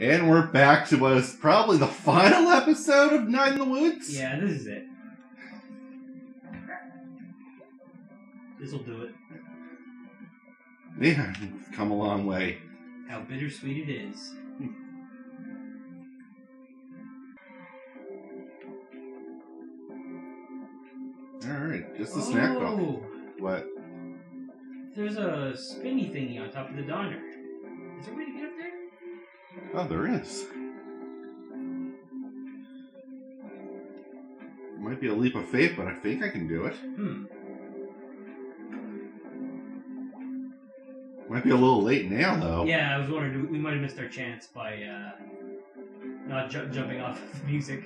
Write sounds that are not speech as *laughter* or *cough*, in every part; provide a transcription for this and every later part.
And we're back to what is probably the final episode of Night in the Woods. Yeah, this is it. This'll do it. Yeah, we've come a long way. How bittersweet it is. Alright, just a snack box. Oh, What? there's a spinny thingy on top of the diner. Oh, there is. It Might be a leap of faith, but I think I can do it. Hmm. Might be a little late now, though. Yeah, I was wondering, we might have missed our chance by uh, not ju- jumping off the music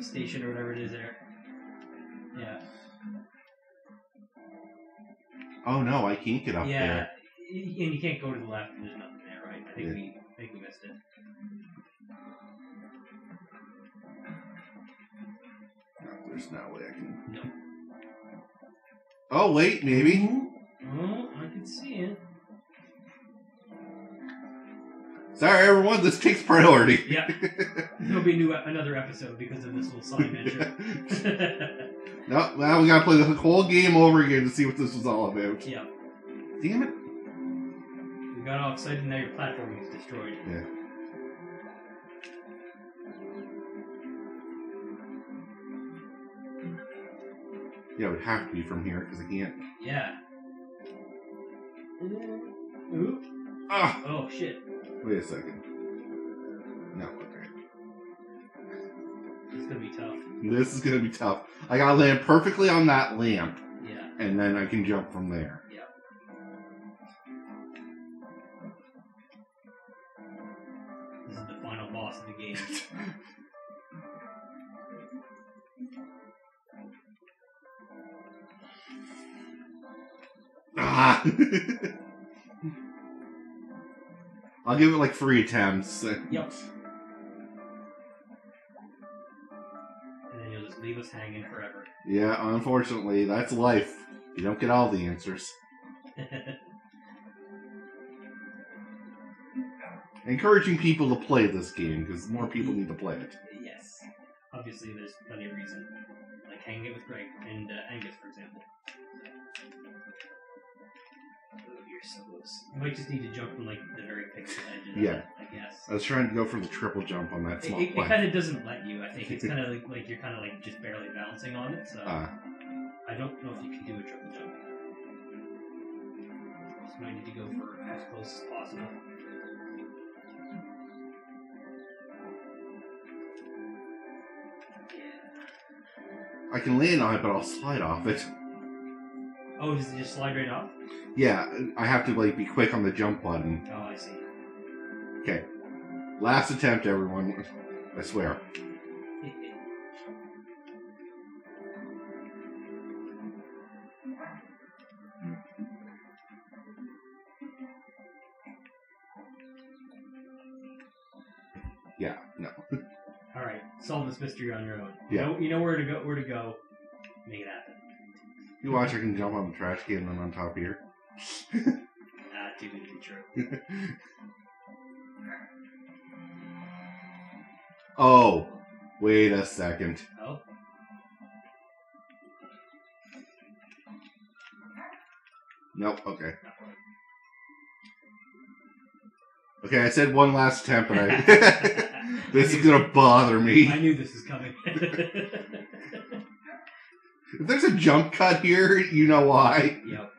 station or whatever it is there. Yeah. Oh no, I can't get up yeah. there. And you can't go to the left. There's nothing there, right? I think Yeah. we I think we missed it. There's no way I can. No. Oh wait, maybe. Oh, I can see it. Sorry, everyone. This takes priority. Yeah. There'll be new another episode because of this little side *laughs* venture. *laughs* no, now we gotta play the whole game over again to see what this was all about. yeah. Damn it. We got all excited now your platform is destroyed. Yeah. Yeah, it would have to be from here because I can't. Yeah. Ooh. Ah, Oh shit. wait a second. No, okay. It's gonna be tough. This is gonna be tough. I gotta land perfectly on that lamp, Yeah. and then I can jump from there. *laughs* I'll give it like three attempts. Yep. And then you'll just leave us hanging forever. Yeah, unfortunately, that's life. You don't get all the answers. *laughs* Encouraging people to play this game because more people need to play it. yes. Obviously, there's plenty of reason. Like hanging it with Gregg and uh, Angus, for example. You're. You might just need to jump from like the very pixel edge of Yeah. it, I guess. I was trying to go for the triple jump on that It, small it, it plane. kind of doesn't let you. I think it's kind of like, like you're kind of like just barely balancing on it. So Ah, I don't know if you can do a triple jump. Just might need to go for as close as possible. Yeah. I can land on it, but I'll slide off it. Oh, does it just slide right off? Yeah, I have to like be quick on the jump button. Oh, I see. Okay, last attempt, everyone. I swear. Yeah, no. *laughs* All right, solve this mystery on your own. Yeah. You know, you know where to go. Where to go. Make it happen. You watch, I can jump on the trash can and on top here. Ah, too good to be true. *laughs* oh, wait a second. Oh, Nope, okay. Okay, I said one last attempt, but I. *laughs* *laughs* this is gonna bother me. I knew this was coming. If there's a jump cut here, you know why. yep.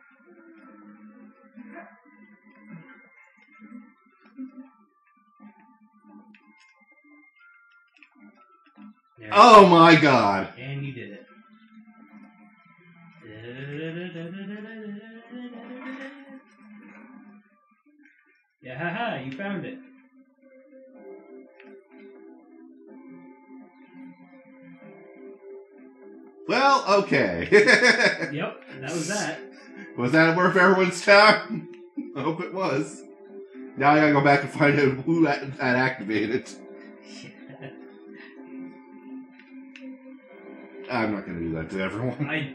Oh my god. Well, okay. Yep, that was that. was that worth everyone's time? I hope it was. Now I gotta go back and find out who that, that activated. I'm not gonna do that to everyone. I.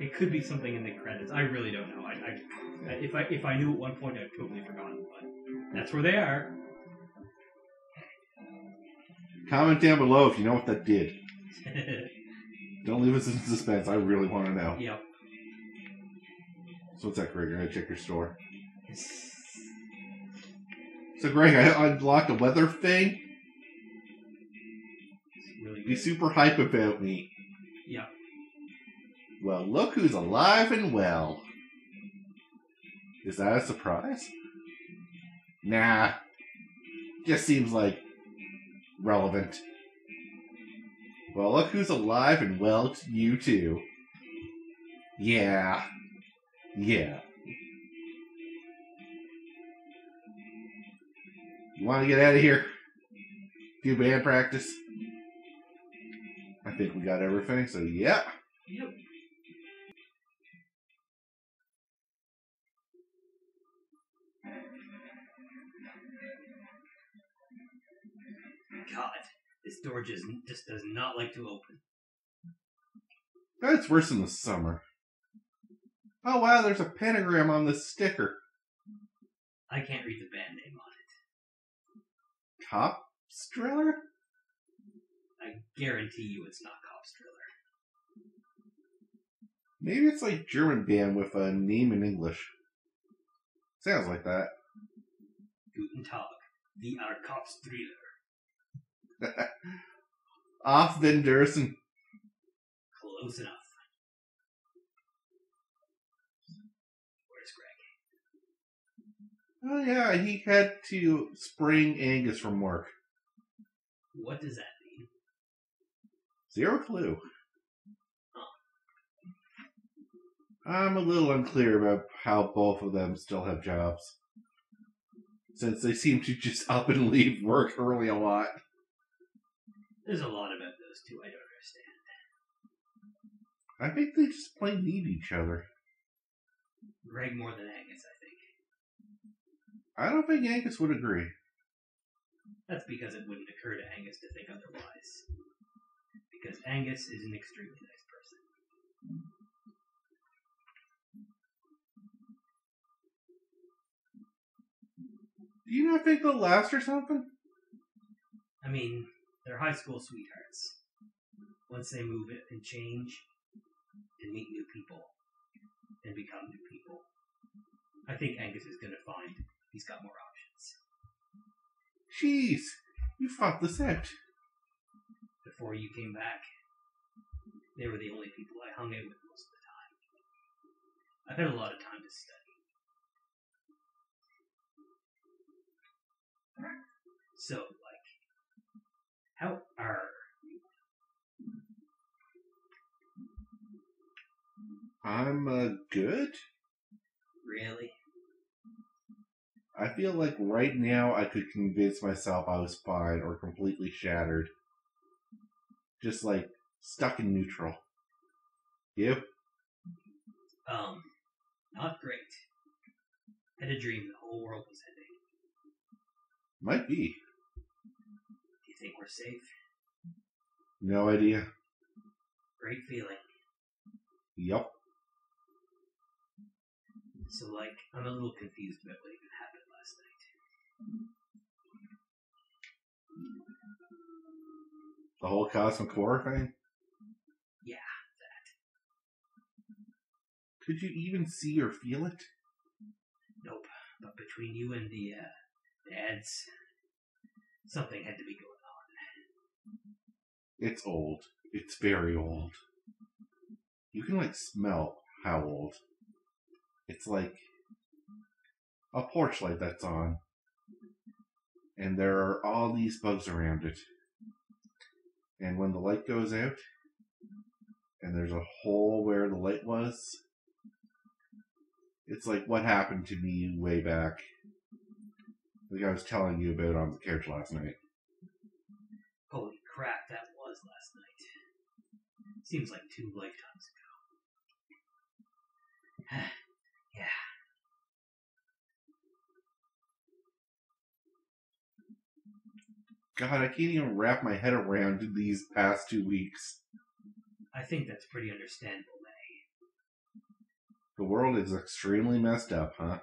It could be something in the credits. I really don't know. I, I, if I if I knew at one point, I'd totally forgotten. But that's where they are. Comment down below if you know what that did. *laughs* Don't leave us in suspense. I really want to know. yep. So what's that, Gregg? I gotta check your store. So, Gregg, I unlocked a weather thing. Really Be super hype about me. Yeah. Well, look who's alive and well. Is that a surprise? Nah. Just seems like relevant. Well, look who's alive and well you too. Yeah. Yeah. You want to get out of here? Do band practice? I think we got everything, so yeah. Yep. God, this door just just does not like to open. That's worse in the summer. Oh wow, there's a pentagram on the sticker. I can't read the band name on it. Cop Striller? I guarantee you it's not Cop Striller. Maybe it's like German band with a name in English. Sounds like that. Guten Tag, we are Cop Striller. *laughs* Off Van Dersen. Close enough. Where's Gregg? Oh yeah, he had to spring Angus from work. What does that mean? Zero clue. I'm a little unclear about how both of them still have jobs. Since they seem to just *laughs* up and leave work early a lot. There's a lot about those two I don't understand. I think they just plain need each other. Gregg more than Angus, I think. I don't think Angus would agree. That's because it wouldn't occur to Angus to think otherwise. Because Angus is an extremely nice person. Do you not think they'll last or something? I mean, they're high school sweethearts. Once they move it and change and meet new people and become new people, I think Angus is going to find he's got more options. Jeez, you fought this out. Before you came back, they were the only people I hung out with most of the time. I've had a lot of time to study. So, how are I'm uh, good. really? I feel like right now I could convince myself I was fine or completely shattered. Just like stuck in neutral. You? Um, not great. Had a dream the whole world was ending. Might be. Think we're safe? No idea. Great feeling. Yup. So, like, I'm a little confused about what even happened last night. The whole cosmic horror thing? Yeah, that. Could you even see or feel it? Nope. But between you and the, uh, dads, something had to be going on. It's old. It's very old. You can like smell how old. It's like a porch light that's on. And there are all these bugs around it. And when the light goes out, and there's a hole where the light was, it's like what happened to me way back. Like I was telling you about on the couch last night. Holy crap, that was last night. Seems like two lifetimes ago. *sighs* yeah. God, I can't even wrap my head around these past two weeks. I think that's pretty understandable, Mae. The world is extremely messed up, huh?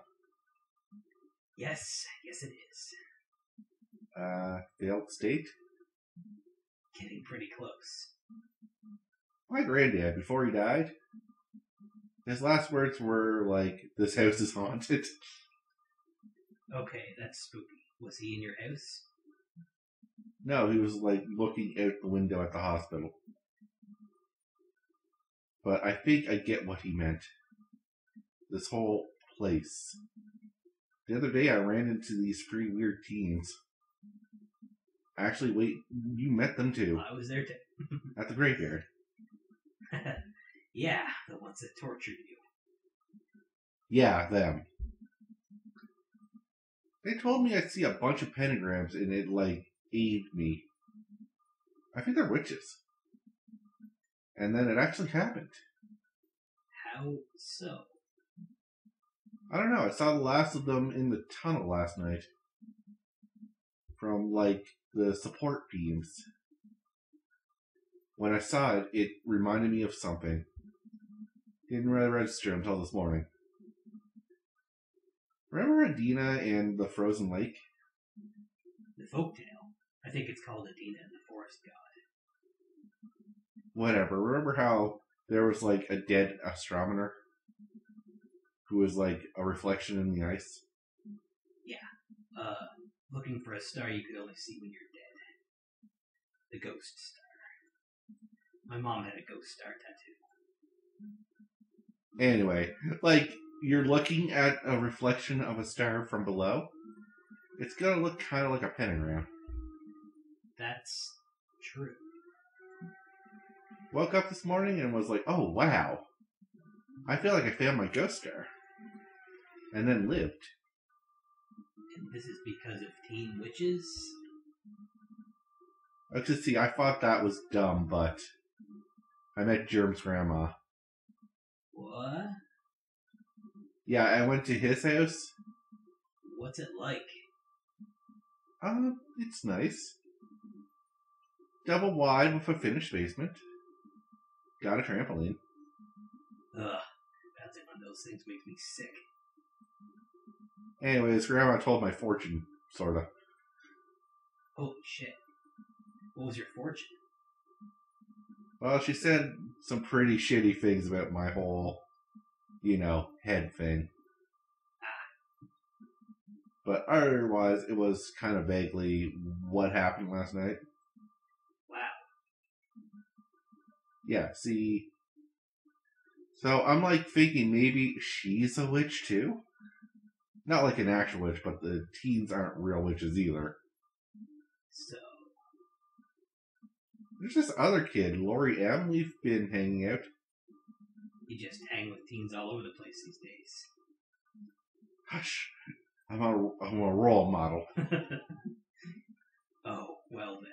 Yes, yes it is. Uh, failed state? Getting pretty close. My granddad, before he died, his last words were like, "This house is haunted." Okay, that's spooky. Was he in your house? No, he was like looking out the window at the hospital. But I think I get what he meant. This whole place. The other day I ran into these three weird teens. Actually, wait, you met them too I was there too. *laughs* at the graveyard. *laughs* yeah, the ones that tortured you. Yeah, them. They told me I'd see a bunch of pentagrams and it like aid me. I think they're witches. And then it actually happened. How so? I don't know. I saw the last of them in the tunnel last night. From like the support beams. When I saw it, it reminded me of something. Didn't really register until this morning. Remember Adina and the frozen lake? The folktale. I think it's called Adina and the Forest God. Whatever. Remember how there was like a dead astronomer who was like a reflection in the ice? Yeah. Uh, looking for a star you could only see when you're dead. The ghost star. My mom had a ghost star tattoo. Anyway, like you're looking at a reflection of a star from below. It's gonna look kind of like a pentagram. That's true. Woke up this morning and was like, "Oh wow, I feel like I found my ghost star," and then lived. This is because of teen witches? Let's just see, I thought that was dumb, but I met Germ's grandma. What? Yeah, I went to his house. What's it like? Uh, it's nice. Double wide with a finished basement. Got a trampoline. Ugh. Bouncing on those things makes me sick. Anyways, grandma told my fortune, sorta. Holy shit. What was your fortune? Well, she said some pretty shitty things about my whole, you know, head thing. But otherwise, it was kind of vaguely what happened last night. Wow. Yeah, see. So I'm like thinking maybe she's a witch too? Not like an actual witch, but the teens aren't real witches either. So, There's this other kid, Lori M. We've been hanging out. you just hang with teens all over the place these days. Hush. I'm a, I'm a role model. *laughs* oh, well then.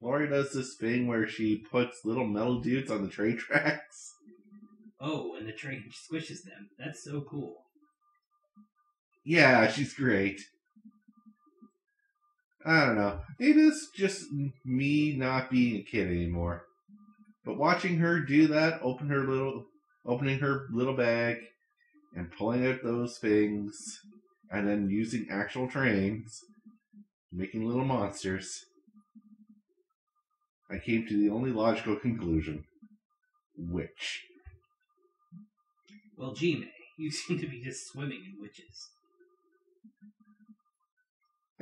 Lori does this thing where she puts little metal dudes on the train *laughs* tracks. Oh, and the train squishes them. That's so cool. Yeah, she's great. I don't know. Maybe it's just me not being a kid anymore. But watching her do that, open her little, opening her little bag, and pulling out those things, and then using actual trains, making little monsters, I came to the only logical conclusion: witch. Well, gee, *laughs* Mae, you seem to be just swimming in witches.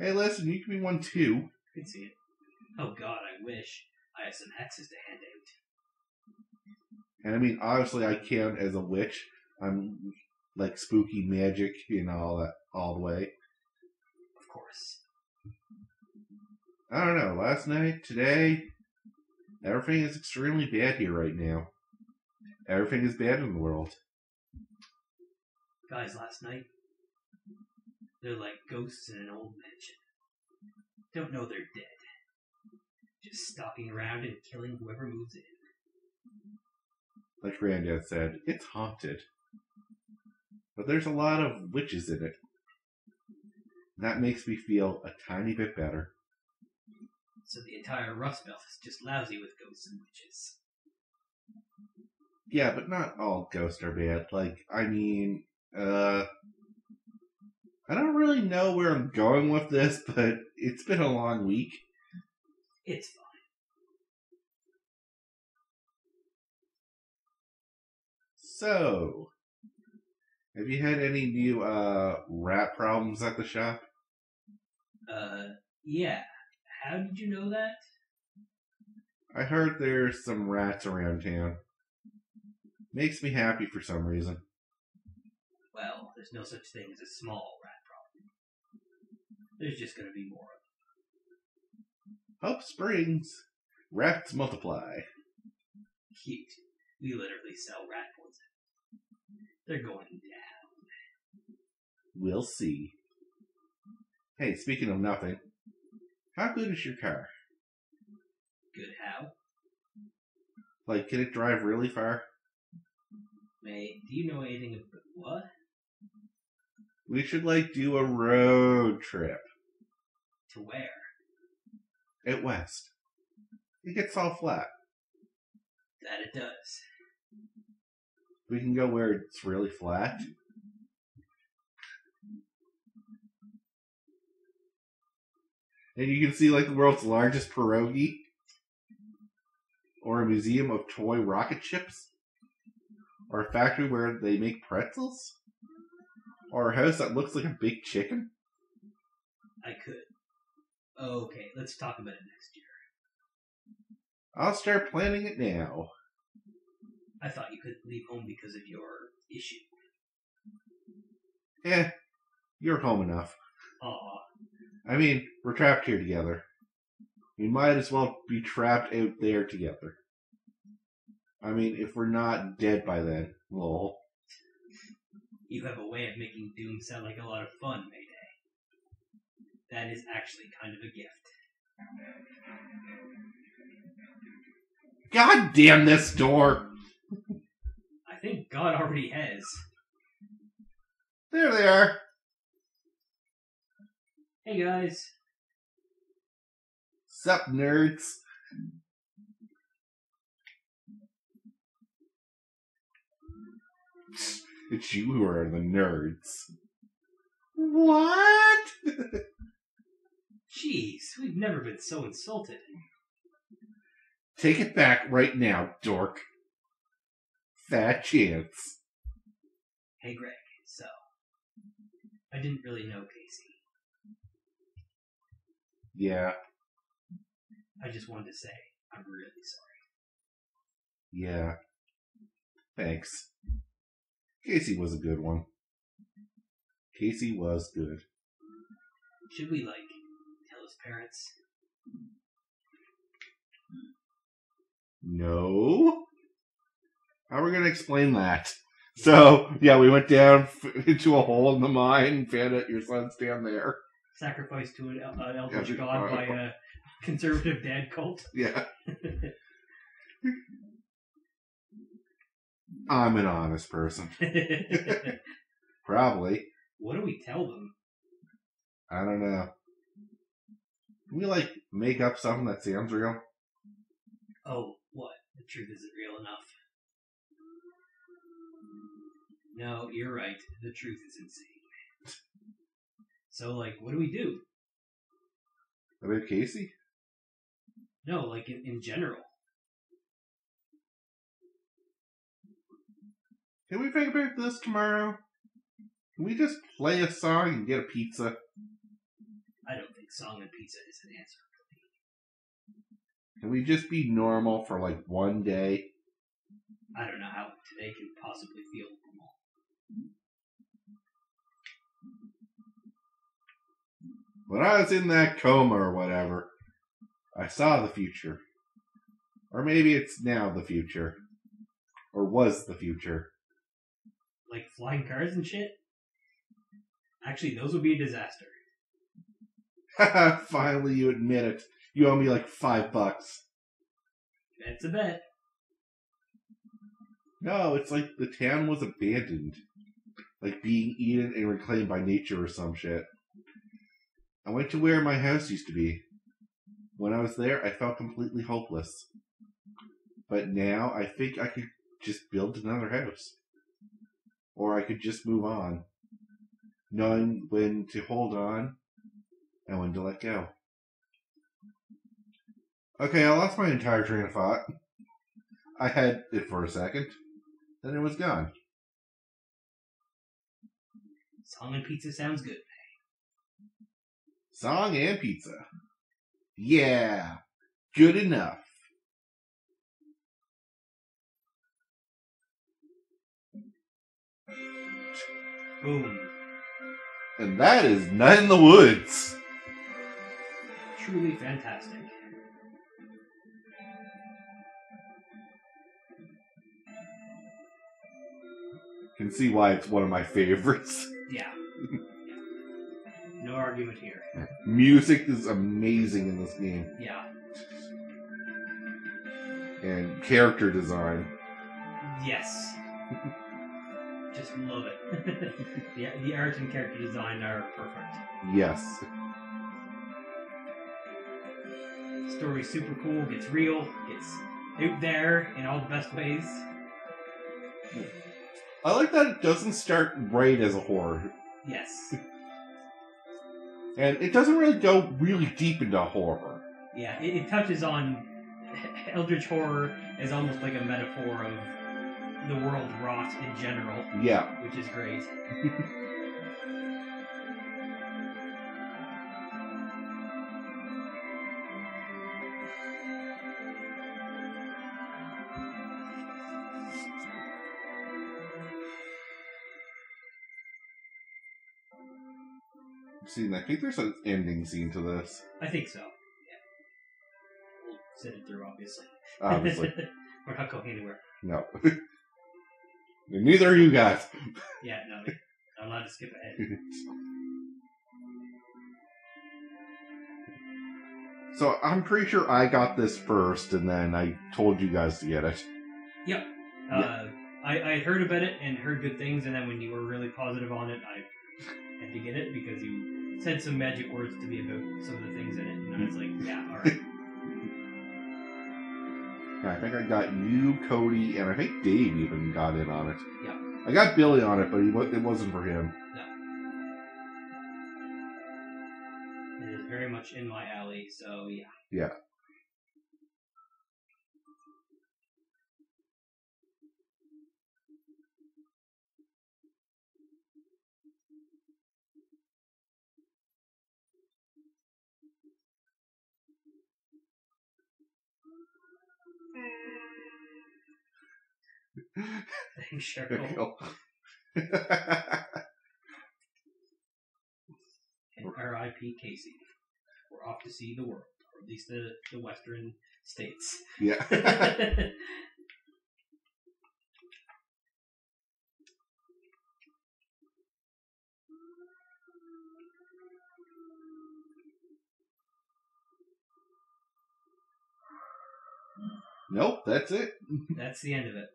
Hey, listen, you can be one too. I can see it. Oh god, I wish I had some hexes to hand out. And I mean, obviously, I can't as a witch. I'm like spooky magic, and all that all the way. Of course. I don't know. Last night, today, everything is extremely bad here right now. Everything is bad in the world. Guys, last night, they're like ghosts in an old mansion. Don't know they're dead. Just stalking around and killing whoever moves in. Like Granddad said, it's haunted. But there's a lot of witches in it. That makes me feel a tiny bit better. So the entire Rust Belt is just lousy with ghosts and witches. Yeah, but not all ghosts are bad. Like, I mean, uh, I don't really know where I'm going with this, *laughs* but it's been a long week. It's fine. So, have you had any new uh rat problems at the shop? Uh, yeah. How did you know that? I heard there's some rats around town. Makes me happy for some reason. Well, there's no such thing as a small. There's just gonna be more of them. Hope Springs. Rats multiply. Cute. We literally sell rat poison. They're going down. We'll see. Hey, speaking of nothing, how good is your car? Good how? Like, can it drive really far? Mae, do you know anything about what? We should, like, do a road trip To where? at West. It gets all flat. That it does. We can go where it's really flat. And you can see like the world's largest pierogi. Or a museum of toy rocket ships. Or a factory where they make pretzels. Or a house that looks like a big chicken. I could. Okay, let's talk about it next year. I'll start planning it now. I thought you could leave home because of your issue. Eh, you're home enough. Aw, I mean, we're trapped here together. We might as well be trapped out there together. I mean, if we're not dead by then, lol. you have a way of making Doom sound like a lot of fun, Mayday. That is actually kind of a gift. God damn this door! I think God already has. There they are. Hey guys, Sup, nerds? It's you who are the nerds. What? *laughs* jeez, we've never been so insulted. Take it back right now, dork. Fat chance. Hey Gregg, so I didn't really know Casey. Yeah, I just wanted to say I'm really sorry. yeah. Thanks. Casey was a good one. Casey was good. Should we like his parents? No. How are we going to explain that? So, yeah, we went down *laughs* into a hole in the mine and found out your son's down there. Sacrificed to an uh, Yeah, god by a conservative dad cult? *laughs* Yeah. I'm an honest person. *laughs* Probably. what do we tell them? I don't know. Can we, like, make up something that sounds real? Oh, what? The truth isn't real enough. No, you're right. The truth is insane. So, like, what do we do? About Casey? No, like in, in general. Can we think about this tomorrow? Can we just play a song and get a pizza? I don't think song and pizza is an answer. Can we just be normal for like one day? I don't know how today can possibly feel normal. When I was in that coma or whatever, I saw the future. Or maybe it's now the future. Or was the future. Like flying cars and shit? Actually, those would be a disaster. Haha, *laughs* finally you admit it. You owe me like five bucks. That's a bet. No, it's like the town was abandoned. Like being eaten and reclaimed by nature or some shit. I went to where my house used to be. When I was there, I felt completely hopeless. But now I think I could just build another house. Or I could just move on. Knowing when to hold on and when to let go. Okay, I lost my entire train of thought. I had it for a second, then it was gone. Song and pizza sounds good. Song and pizza. Yeah, good enough. Boom. And that is Night in the Woods. Truly fantastic. Can see why it's one of my favorites. Yeah. yeah. No argument here. Music is amazing in this game, Yeah. and character design. Yes. Just love it. *laughs* the, the art and character design are perfect. Yes. Story's super cool, gets real, gets out there in all the best ways. I like that it doesn't start right as a horror. Yes. And it doesn't really go really deep into horror. Yeah, it, it touches on Eldritch horror as almost like a metaphor of the world rot in general, Yeah. which is great. *laughs* See, I think there's an ending scene to this. I think so. Yeah. We'll sit it through, obviously. Obviously. *laughs* We're not going anywhere. no. *laughs* Neither are you guys. *laughs* Yeah, no. I'm allowed to skip ahead. so I'm pretty sure I got this first, and then I told you guys to get it. Uh, I, I heard about it and heard good things, and then when you were really positive on it, I had to get it because you said some magic words to me about some of the things in it, and I was like, yeah, all right. *laughs* Yeah, I think I got you, Cody, and I think Dave even got in on it. Yeah. I got Billy on it, but he, it wasn't for him. It is very much in my alley, so yeah. Yeah. Thanks, Cheryl. *laughs* And R.I.P. Casey. We're off to see the world, or at least the, the western states. yeah. *laughs* nope, that's it. That's the end of it.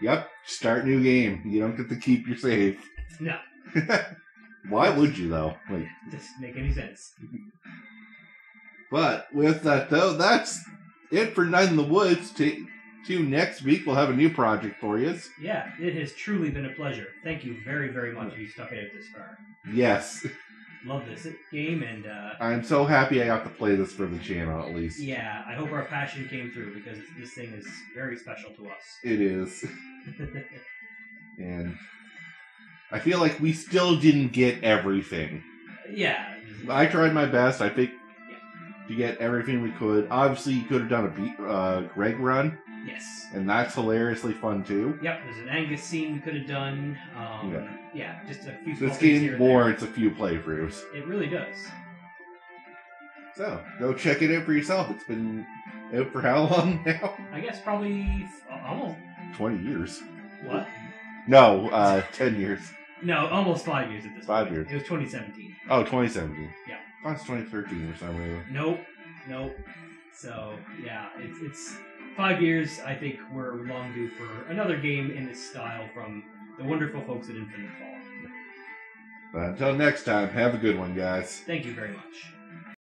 Yep, start new game. You don't get to keep your save. No, *laughs* Why would you though? Like, doesn't make any sense. *laughs* but with that though, that's it for Night in the Woods. T- Tune next week. We'll have a new project for you. Yeah, it has truly been a pleasure. Thank you very, very much if you stuck it out this far. Yes, *laughs* Love this game, and uh, I'm so happy I got to play this for the channel at least. yeah, I hope our passion came through because this thing is very special to us. It is, *laughs* and I feel like we still didn't get everything. yeah, I tried my best. I think to get everything we could. Obviously, you could have done a beat, uh, Gregg run, yes. and that's hilariously fun too. Yep, there's an Angus scene we could have done. Um, Yeah. yeah. just a few. This game warrants a few playthroughs. It really does. So go check it out for yourself. It's been out for how *laughs* long now? I guess probably f- almost Twenty years. what? No, uh, ten years. No, almost five years at this Five point. years. It was 2017. Oh, 2017. Yeah. I thought it was 2013 or something. Nope, nope. So yeah, it's it's five years. I think we're long due for another game in this style from the wonderful folks at Infinite Fall. But until next time, have a good one, guys. Thank you very much.